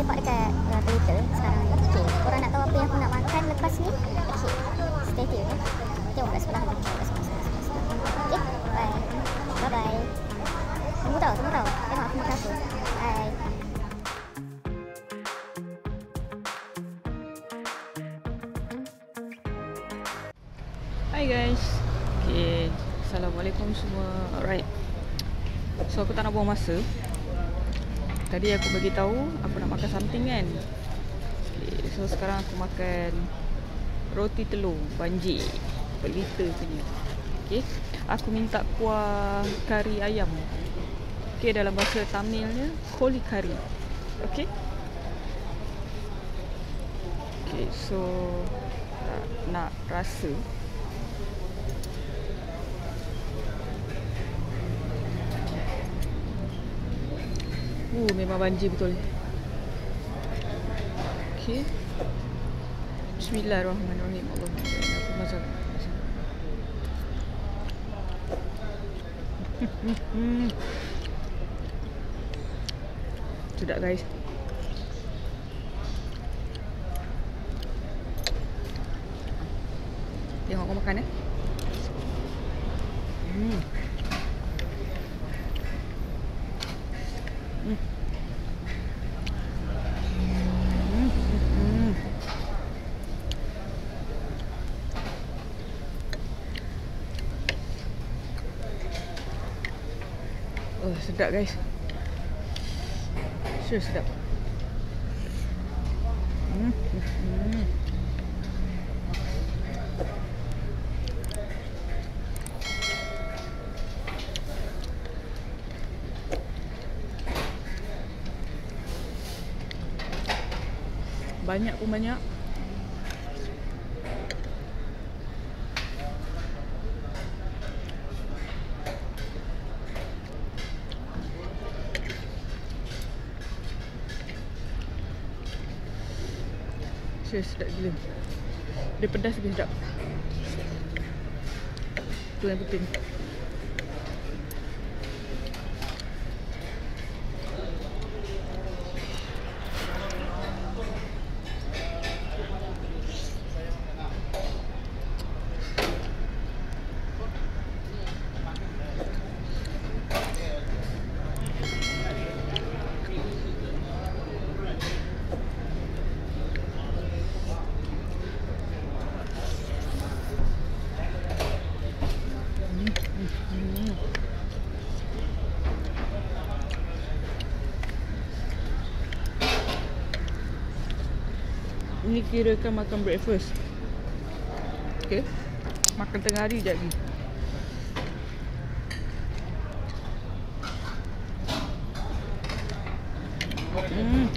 lepak dekat uh, Toyota sekarang ni. Okay, korang nak tahu apa yang aku nak makan lepas ni? Okay, stay tune. Tengok kat sebelah ni. Tengok kat sebelah. Okay, bye. Bye-bye. Tunggu tahu, tunggu tahu. Tengok aku makan apa. Bye. Hi guys. Okay, Assalamualaikum semua. Alright. So aku tak nak buang masa. Tadi aku bagi tahu aku nak makan something kan. Okay, so sekarang aku makan roti telur banjir berliter punya. Okay. Aku minta kuah kari ayam. Okay, dalam bahasa Tamilnya koli kari. Okay. Okay, so nak rasa Uh, memang banjir betul. Okey. Bismillahirrahmanirrahim. Allah. Masak. Sedap guys. Tengok aku makan eh. Hmm. Oh, sedap guys. Sure sedap. Hmm. Banyak pun banyak. Sure, sedap gila. Dia pedas tapi sedap. Tu yang penting. Ini kirakan makan breakfast. Okay. Makan tengah hari je lagi. Hmm.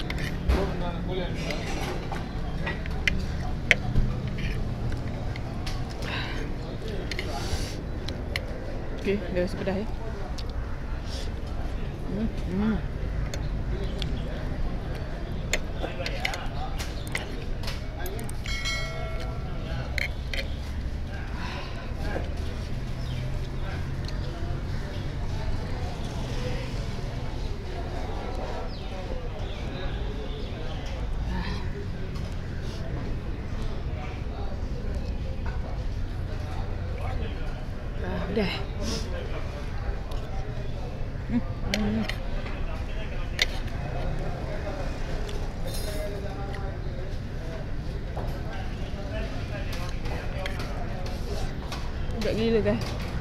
Okay, dah rasa pedas eh. Hmm. Hmm. Dah. Hmm. Sedap gila guys.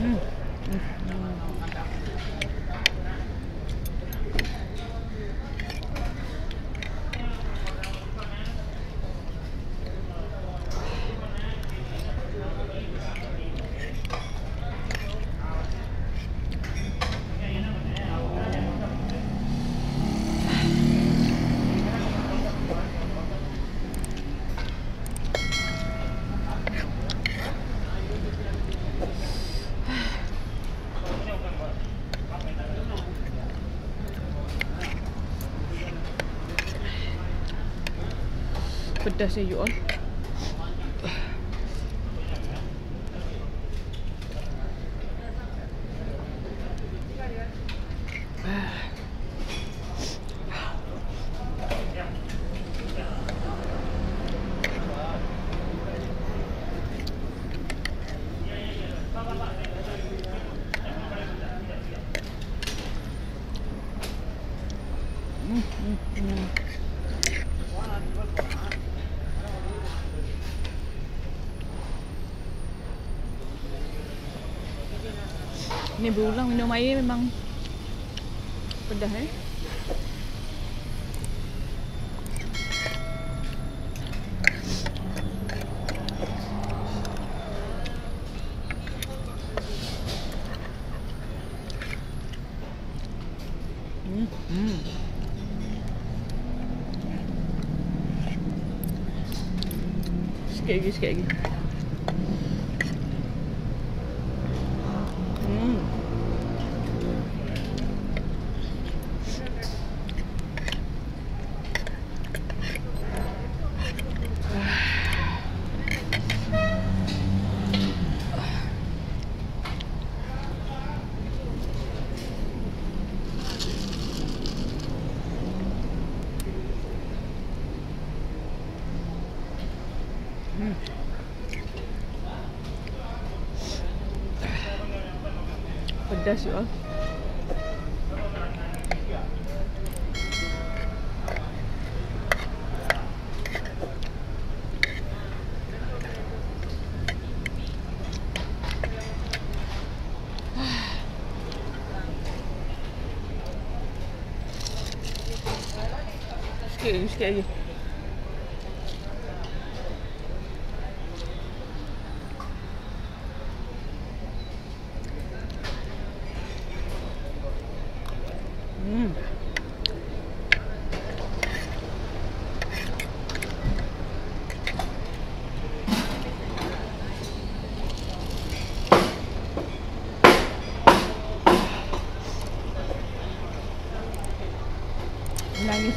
Mm. Pedas ya you all. Ni berulang minum air memang pedas eh. Hmm. Hmm. Sikit lagi, sikit lagi. Hmm. Hmm. Pedas you all. Sikit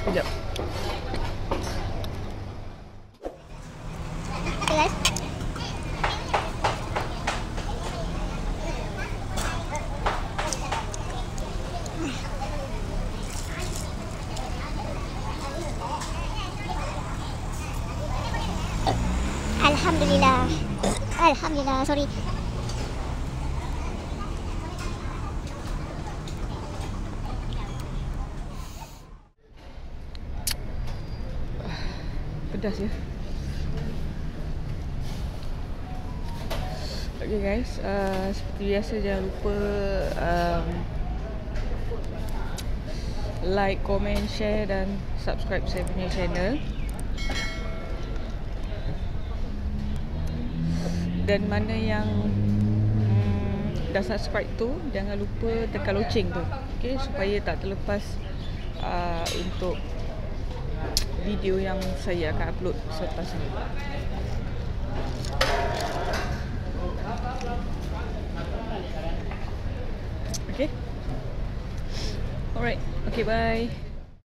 sekejap. Alhamdulillah. Alhamdulillah. Sorry. Pedas ya. Okay guys, uh, seperti biasa jangan lupa um, like, comment, share dan subscribe saya punya channel. Dan mana yang mm, dah subscribe tu jangan lupa tekan loceng tu. Okay, supaya tak terlepas uh, untuk video yang saya akan upload selepas ni. Okay. Alright. Okay, bye.